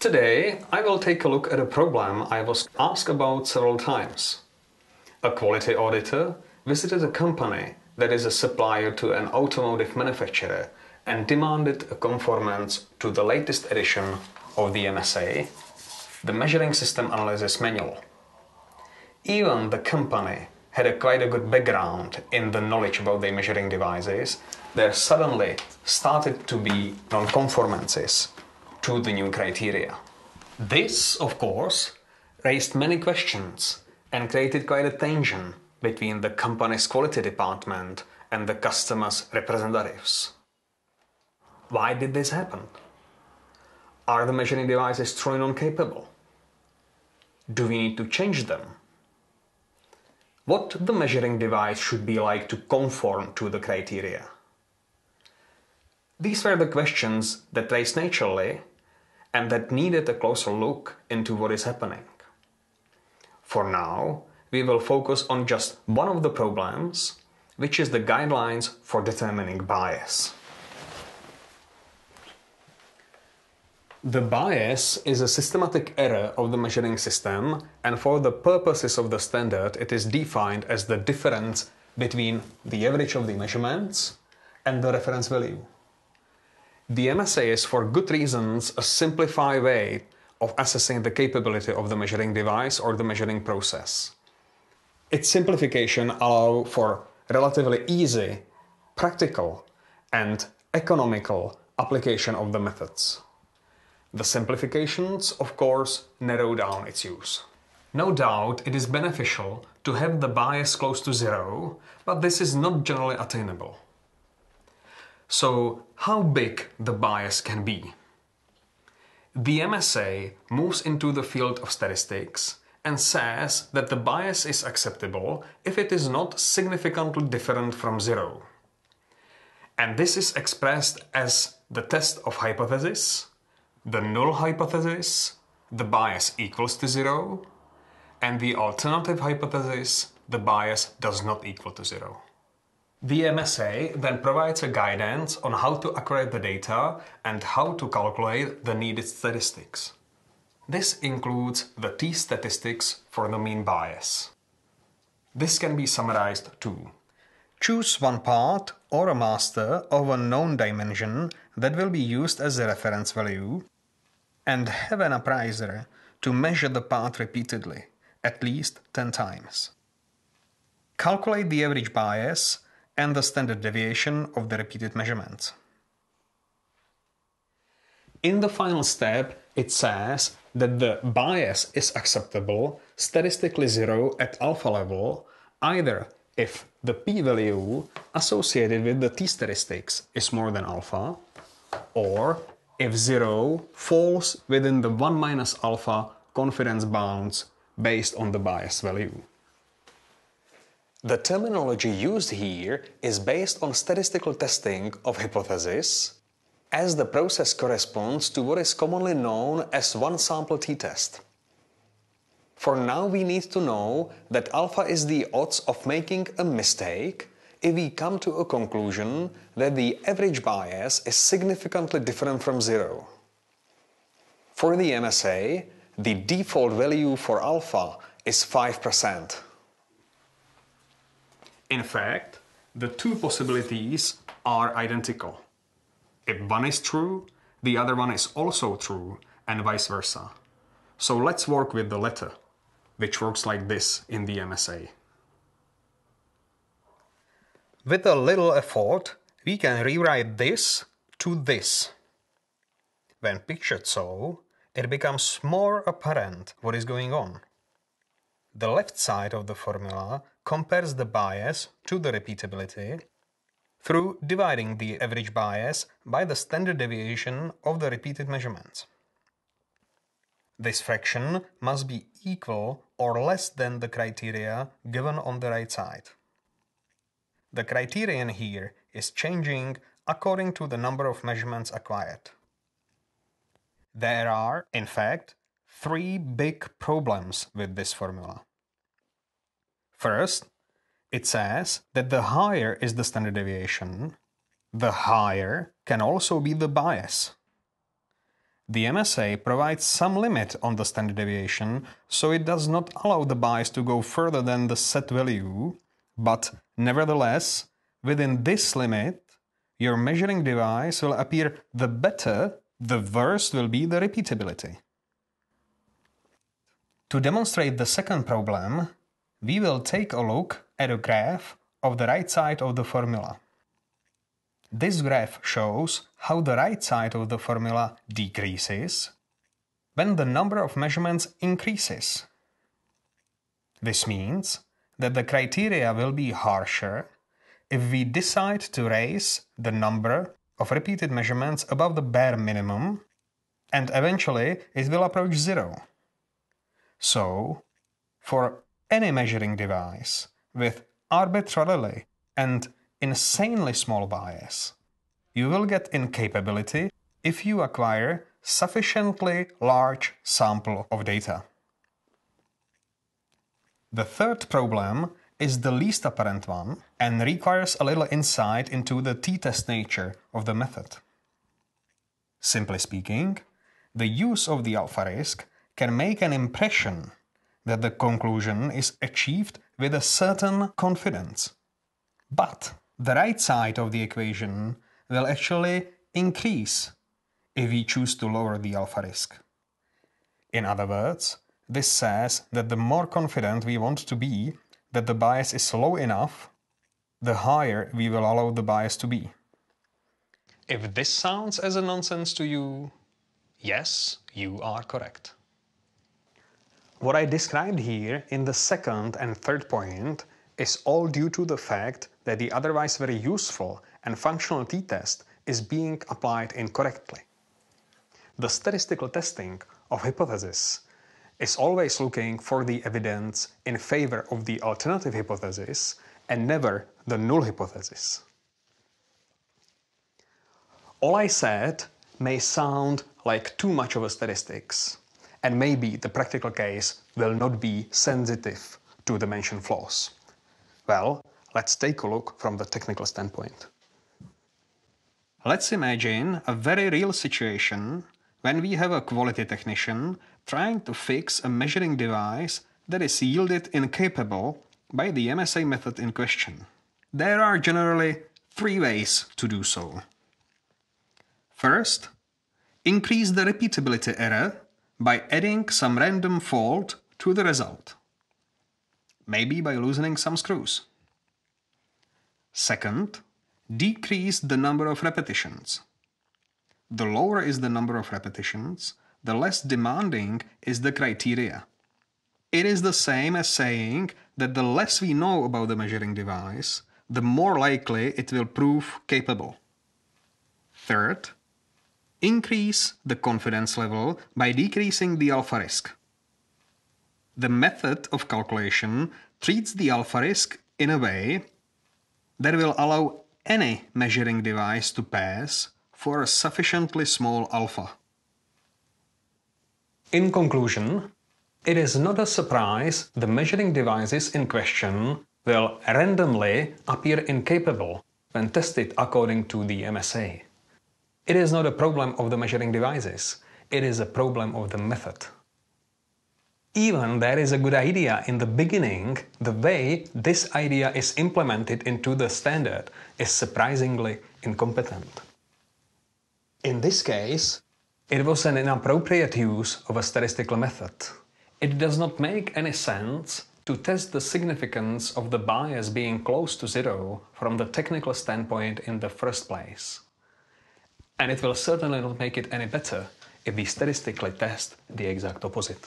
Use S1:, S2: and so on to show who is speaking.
S1: Today, I will take a look at a problem I was asked about several times. A quality auditor visited a company that is a supplier to an automotive manufacturer and demanded a conformance to the latest edition of the MSA, the Measuring System Analysis Manual. Even the company had a quite a good background in the knowledge about the measuring devices, there suddenly started to be non-conformances to the new criteria. This, of course, raised many questions and created quite a tension between the company's quality department and the customer's representatives. Why did this happen? Are the measuring devices truly non-capable? Do we need to change them? What the measuring device should be like to conform to the criteria? These were the questions that raised naturally and that needed a closer look into what is happening. For now, we will focus on just one of the problems, which is the guidelines for determining bias. The bias is a systematic error of the measuring system, and for the purposes of the standard, it is defined as the difference between the average of the measurements and the reference value. The MSA is for good reasons a simplified way of assessing the capability of the measuring device or the measuring process. Its simplification allows for relatively easy, practical and economical application of the methods. The simplifications, of course, narrow down its use. No doubt it is beneficial to have the bias close to zero, but this is not generally attainable. So, how big the bias can be? The MSA moves into the field of statistics and says that the bias is acceptable if it is not significantly different from zero. And this is expressed as the test of hypothesis, the null hypothesis, the bias equals to zero, and the alternative hypothesis, the bias does not equal to zero. The MSA then provides a guidance on how to acquire the data and how to calculate the needed statistics. This includes the t-statistics for the mean bias. This can be summarized to Choose one part or a master of a known dimension that will be used as a reference value and have an appraiser to measure the part repeatedly, at least 10 times. Calculate the average bias and the standard deviation of the repeated measurements. In the final step, it says that the bias is acceptable, statistically zero at alpha level, either if the p-value associated with the t-statistics is more than alpha, or if zero falls within the 1 minus alpha confidence bounds based on the bias value. The terminology used here is based on statistical testing of hypotheses, as the process corresponds to what is commonly known as one sample t-test. For now we need to know that alpha is the odds of making a mistake if we come to a conclusion that the average bias is significantly different from zero. For the MSA, the default value for alpha is 5%. In fact, the two possibilities are identical. If one is true, the other one is also true, and vice versa. So let's work with the letter, which works like this in the MSA. With a little effort, we can rewrite this to this. When pictured so, it becomes more apparent what is going on. The left side of the formula compares the bias to the repeatability through dividing the average bias by the standard deviation of the repeated measurements. This fraction must be equal or less than the criteria given on the right side. The criterion here is changing according to the number of measurements acquired. There are, in fact, three big problems with this formula. First, it says that the higher is the standard deviation, the higher can also be the bias. the MSA provides some limit on the standard deviation, so it does not allow the bias to go further than the set value, but nevertheless, within this limit, your measuring device will appear the better, the worse will be the repeatability. To demonstrate the second problem, we will take a look at a graph of the right side of the formula. This graph shows how the right side of the formula decreases when the number of measurements increases. This means that the criteria will be harsher if we decide to raise the number of repeated measurements above the bare minimum and eventually it will approach zero. So, for any measuring device with arbitrarily and insanely small bias. You will get incapability if you acquire sufficiently large sample of data. The third problem is the least apparent one and requires a little insight into the t-test nature of the method. Simply speaking, the use of the alpha risk can make an impression that the conclusion is achieved with a certain confidence. But the right side of the equation will actually increase if we choose to lower the alpha risk. In other words, this says that the more confident we want to be that the bias is low enough, the higher we will allow the bias to be. If this sounds as a nonsense to you, yes, you are correct. What I described here in the second and third point is all due to the fact that the otherwise very useful and functional t-test is being applied incorrectly. The statistical testing of hypothesis is always looking for the evidence in favor of the alternative hypothesis and never the null hypothesis. All I said may sound like too much of a statistics, and maybe the practical case will not be sensitive to the mentioned flaws. Well, let's take a look from the technical standpoint. Let's imagine a very real situation when we have a quality technician trying to fix a measuring device that is yielded incapable by the MSA method in question. There are generally three ways to do so. First, increase the repeatability error by adding some random fault to the result maybe by loosening some screws. Second, decrease the number of repetitions. The lower is the number of repetitions, the less demanding is the criteria. It is the same as saying that the less we know about the measuring device, the more likely it will prove capable. Third, increase the confidence level by decreasing the alpha risk the method of calculation treats the alpha risk in a way that will allow any measuring device to pass for a sufficiently small alpha. In conclusion, it is not a surprise the measuring devices in question will randomly appear incapable when tested according to the MSA. It is not a problem of the measuring devices, it is a problem of the method even there is a good idea in the beginning, the way this idea is implemented into the standard is surprisingly incompetent. In this case, it was an inappropriate use of a statistical method. It does not make any sense to test the significance of the bias being close to zero from the technical standpoint in the first place. And it will certainly not make it any better if we statistically test the exact opposite.